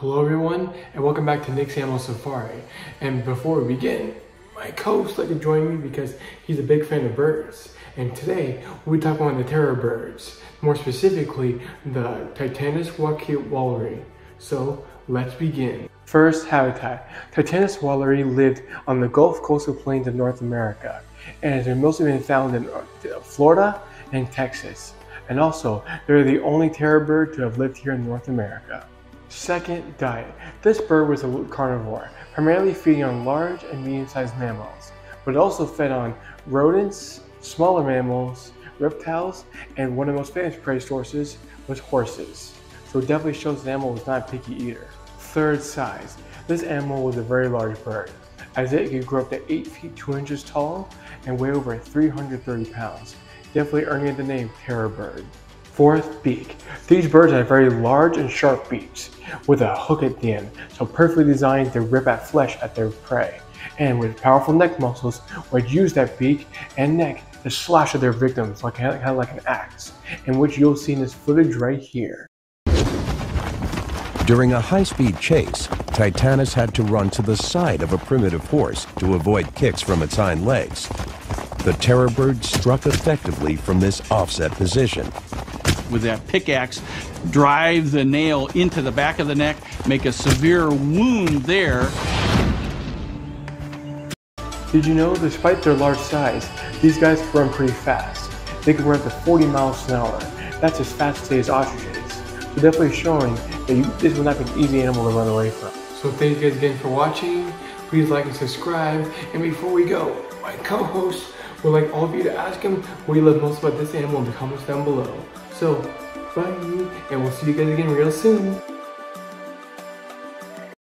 Hello everyone and welcome back to Nick's Animal Safari. And before we begin, my co-host like to join me because he's a big fan of birds. And today we talk about the terror birds, more specifically the Titanis walkeri. So let's begin. First habitat. Titanis walkeri lived on the Gulf coastal plains of North America and has mostly been found in Florida and Texas. And also, they're the only terror bird to have lived here in North America. Second, diet. This bird was a carnivore, primarily feeding on large and medium-sized mammals, but also fed on rodents, smaller mammals, reptiles, and one of the most famous prey sources was horses. So it definitely shows the animal was not a picky eater. Third, size. This animal was a very large bird, as it could grow up to 8 feet 2 inches tall and weigh over 330 pounds, definitely earning it the name terror bird. Fourth, beak. These birds have very large and sharp beaks with a hook at the end, so perfectly designed to rip at flesh at their prey, and with powerful neck muscles which use that beak and neck to slash at their victims like kind of like an axe, in which you'll see in this footage right here. During a high-speed chase, Titanis had to run to the side of a primitive horse to avoid kicks from its hind legs. The terror bird struck effectively from this offset position, with that pickaxe, drive the nail into the back of the neck, make a severe wound there. Did you know, despite their large size, these guys can run pretty fast. They can run up to 40 miles an hour. That's as fast as ostriches. So definitely showing that you, this will not be an easy animal to run away from. So thank you guys again for watching. Please like and subscribe. And before we go, my co-host would like all of you to ask him what you love most about this animal in the comments down below. So, bye, and we'll see you guys again real soon.